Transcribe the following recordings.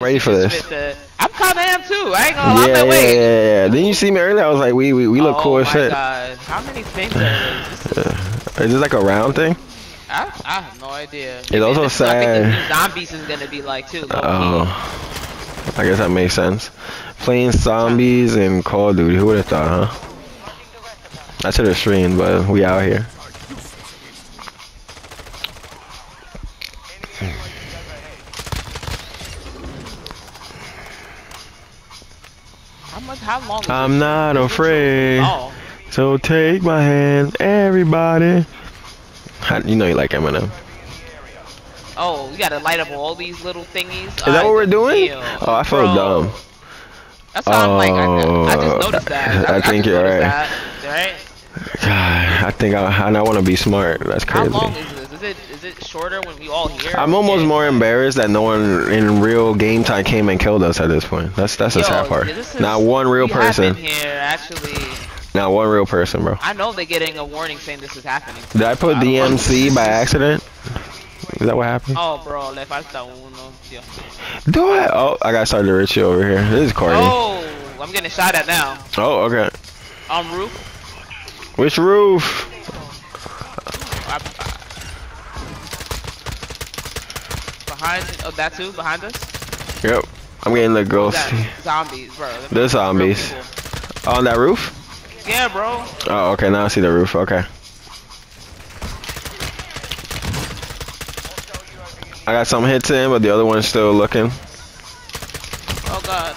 ready for this. The, I'm kinda am too. I ain't gonna Yeah, lie. yeah, Wait. yeah, yeah. Didn't you see me earlier? I was like, we we, we look oh cool as shit. God. How many there? This is- Is this like a round thing? I, I have no idea. It's also This is what I think the sad. zombies is gonna be like too. Oh, I guess that makes sense. Playing zombies and Call of Duty. Who would have thought, huh? I should have streamed, but we out here. How much? How long? Is I'm not afraid. Oh, So take my hand, everybody. How- You know you like Eminem. oh, we gotta light up all these little thingies. Is that what we're doing? Damn, Oh, I feel bro. dumb. That's how I'm like. I, I just Oh, noticed that. I think just you're right. That, right? God, I think I, and I want to be smart. That's crazy. long is this? Is it shorter when we all here? I'm almost Yeah. more embarrassed that no one in real game time came and killed us at this point. That's that's Yo, sad part. is- Not one real person. been here actually. Not one real person, bro. I know they're getting a warning saying this is happening. Did I put I. DMZ by accident? Is that what happened? Oh, bro, le falta uno. Dios. Do I? Oh, I got started Richie over here. This is Corey. Oh, Oh, I'm getting shot at now. Oh, okay. On roof. Which roof? Behind. Oh, that too. Behind us. Yep. I'm getting the ghost. Zombies, bro. There's zombies. On that roof? Yeah, bro. Oh, okay. Now I see the roof. Okay. I got some hits in, but the other one's still looking. Oh God.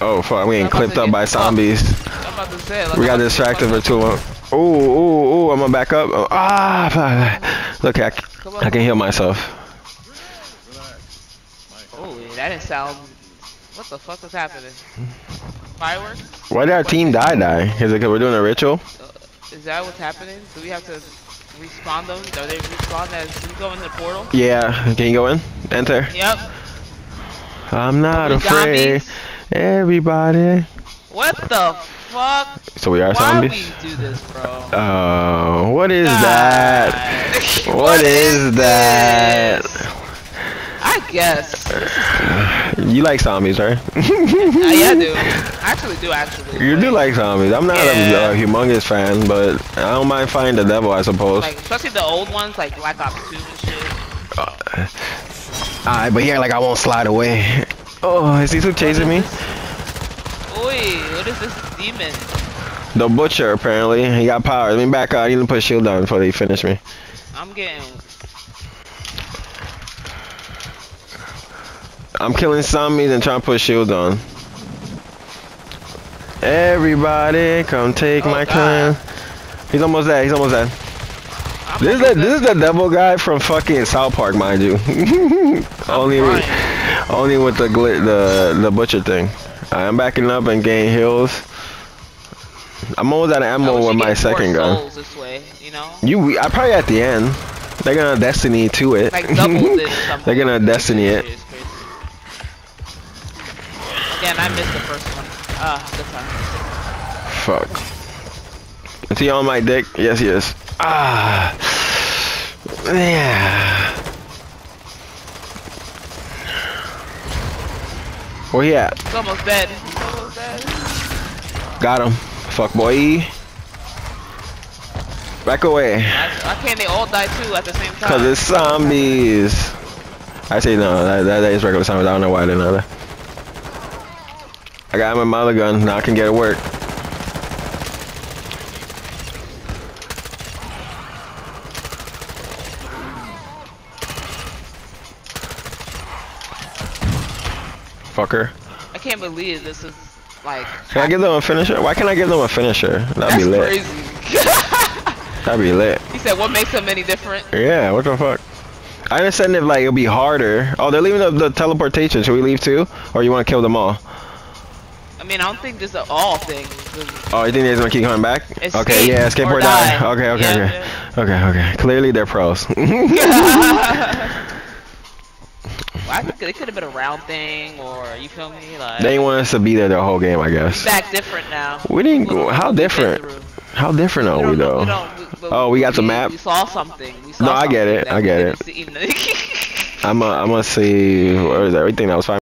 Oh, fuck. I'm getting I'm clipped up get by zombies. To say. We got to distracted for too long. Ooh, ooh, ooh. I'm gonna back up. Oh, ah, fuck. Look, I. I can heal myself. That didn't sound. What the fuck was happening? Fireworks? Why did our team die die? Is it because we're doing a ritual? Uh, is that what's happening? Do we have to respawn them? Do they respawn as we go in the portal? Yeah. Can you go in? Enter. Yep. I'm not afraid. zombies? Everybody. What the fuck? So we are Why zombies? we do this, bro? Oh, what is God. that? what what is, that? I guess. You like zombies, right? Uh, yeah, I do. I actually do, actually. You do like zombies. I'm not Yeah. a, a humongous fan, but I don't mind fighting the devil, I suppose. Like, especially the old ones, like Black Ops 2 and shit. Alright, but here, like, I won't slide away. Oh, is he still chasing me? Oi, what is this demon? The butcher, apparently. He got power. Let me back out. I need to put shield down before they finish me. I'm getting. I'm killing zombies and trying to put shield on. Everybody, come take Oh, my clan. He's almost dead. He's almost dead. I'm This is the this is the devil guy from fucking South Park, mind you. only with, only with the glit the the butcher thing. I'm backing up and getting heals. I'm almost out of ammo with my second gun. This way, you know? You, I probably at the end. They're gonna destiny to it. Like it. They're gonna destiny it. I missed the first one. Ah, good time. Fuck. Is he on my dick? Yes, he is. Ah. Yeah. Where he at? It's almost dead. It's almost dead. Got him. Fuck boy. Back away. Why, can't they all die too at the same time? Cause it's zombies. I say no, that, that, that is regular zombies. I don't know why they're not. I got my mother gun. Now I can get it work. Fucker. I can't believe this is like. Can I give them a finisher? Why can't I give them a finisher? That'd That's be lit. crazy. That'd be lit. he said, "What makes them any different?" Yeah, what the fuck? I understand if like it'll be harder. Oh, they're leaving the, the teleportation. Should we leave too, or you want to kill them all? I mean, I don't think this is all thing. Oh, you think they're gonna keep coming back? Escape okay, yeah, or, die. die. Okay, okay, Yeah, okay, okay, okay. Clearly they're pros. Well, I think it could have been a round thing, or you feel me? Like they want us to be there the whole game, I guess. back different now. We didn't go. How different? How different are we don't though? we we- Oh, we got the map? We saw something. We saw No, I get it, I get didn't. I'm gonna I'm gonna say what is everything that was five.